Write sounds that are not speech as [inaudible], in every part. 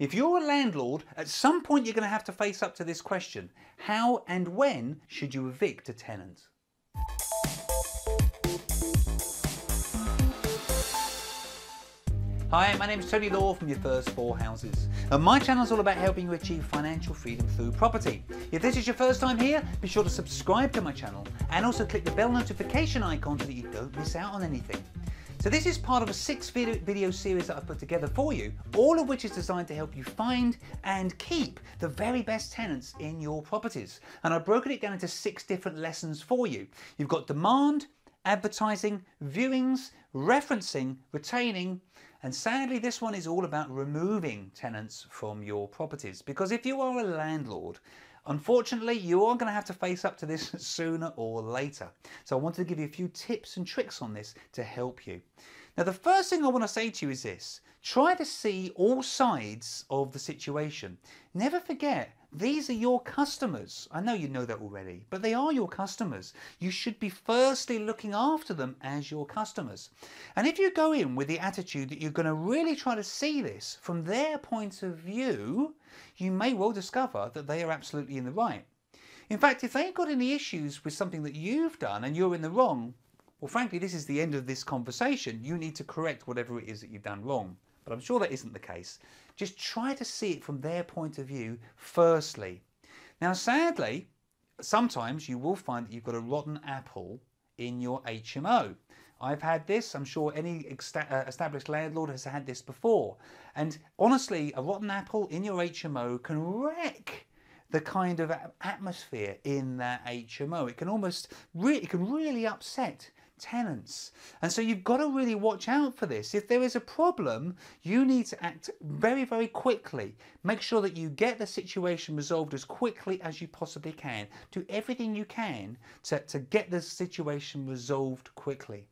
If you're a landlord, at some point you're going to have to face up to this question. How and when should you evict a tenant? Hi, my name is Tony Law from Your First Four Houses. And my channel is all about helping you achieve financial freedom through property. If this is your first time here, be sure to subscribe to my channel and also click the bell notification icon so that you don't miss out on anything. So this is part of a six video, series that I've put together for you, all of which is designed to help you find and keep the very best tenants in your properties. And I've broken it down into six different lessons for you. You've got demand, advertising, viewings, referencing, retaining, and sadly this one is all about removing tenants from your properties. Because if you are a landlord, Unfortunately, you are going to have to face up to this [laughs] sooner or later. So I wanted to give you a few tips and tricks on this to help you. Now, the first thing I want to say to you is this. Try to see all sides of the situation. Never forget these are your customers. I know you know that already, but they are your customers. You should be firstly looking after them as your customers. And if you go in with the attitude that you're going to really try to see this from their point of view, you may well discover that they are absolutely in the right. In fact, if they've got any issues with something that you've done and you're in the wrong, well, frankly, this is the end of this conversation. You need to correct whatever it is that you've done wrong. But I'm sure that isn't the case. Just try to see it from their point of view firstly. Now, sadly, sometimes you will find that you've got a rotten apple in your HMO. I've had this, I'm sure any uh, established landlord has had this before. And honestly, a rotten apple in your HMO can wreck the kind of atmosphere in that HMO. It can almost, it can really upset tenants. And so you've got to really watch out for this. If there is a problem, you need to act very, very quickly. Make sure that you get the situation resolved as quickly as you possibly can. Do everything you can to, to get the situation resolved quickly.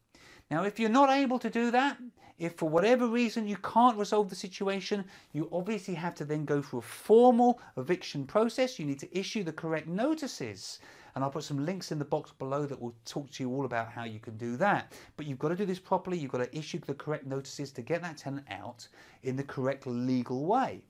Now, if you're not able to do that, if for whatever reason you can't resolve the situation, you obviously have to then go through a formal eviction process. You need to issue the correct notices. And I'll put some links in the box below that will talk to you all about how you can do that. But you've got to do this properly. You've got to issue the correct notices to get that tenant out in the correct legal way.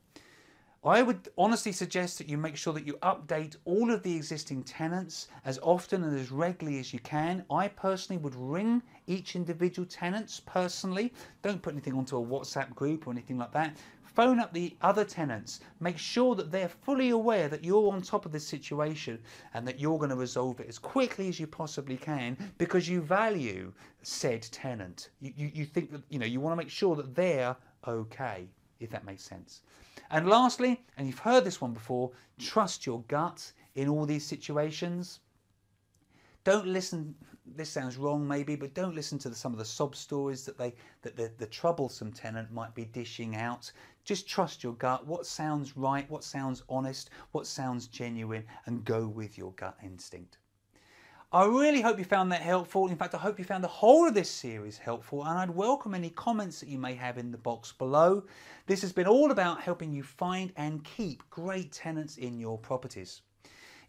I would honestly suggest that you make sure that you update all of the existing tenants as often and as regularly as you can. I personally would ring each individual tenants personally. Don't put anything onto a WhatsApp group or anything like that. Phone up the other tenants. Make sure that they're fully aware that you're on top of this situation and that you're going to resolve it as quickly as you possibly can because you value said tenant. You, you, you think that, you know, you want to make sure that they're okay, if that makes sense. And lastly, and you've heard this one before, trust your gut in all these situations. Don't listen, this sounds wrong maybe, but don't listen to the, some of the sob stories that, they, that the, the troublesome tenant might be dishing out. Just trust your gut, what sounds right, what sounds honest, what sounds genuine, and go with your gut instinct. I really hope you found that helpful. In fact, I hope you found the whole of this series helpful and I'd welcome any comments that you may have in the box below. This has been all about helping you find and keep great tenants in your properties.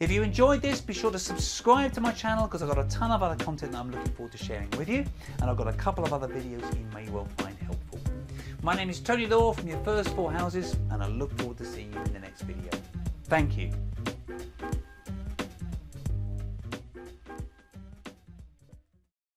If you enjoyed this, be sure to subscribe to my channel because I've got a ton of other content that I'm looking forward to sharing with you and I've got a couple of other videos you may well find helpful. My name is Tony Law from Your First Four Houses and I look forward to seeing you in the next video. Thank you.